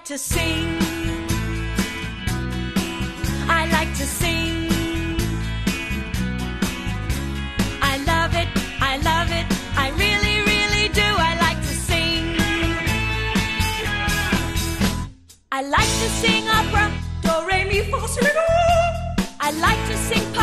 like to sing. I like to sing. I love it, I love it, I really, really do. I like to sing. I like to sing opera, do re mi fa sol. I like to sing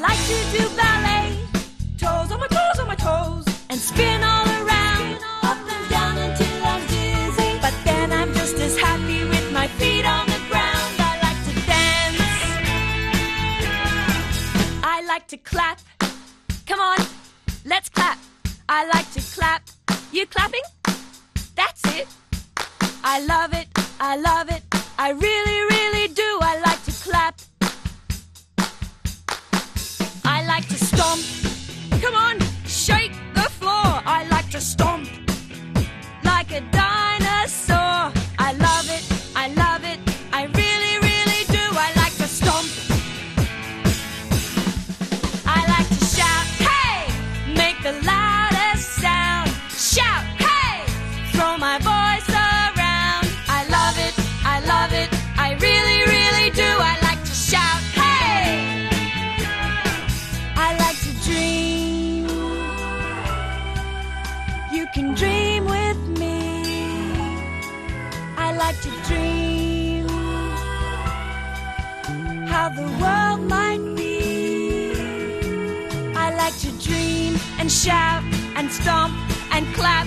like to do ballet, toes on my toes on my toes, and spin all around, up and down until I'm dizzy. But then I'm just as happy with my feet on the ground. I like to dance. I like to clap. Come on, let's clap. I like to clap. You clapping? That's it. I love it. I love it. I really, really do. Come on, shake the floor. I like to stomp like a dinosaur. I love it. I love it. I really, really do. I like to stomp. Like to dream how the world might be. I like to dream and shout and stomp and clap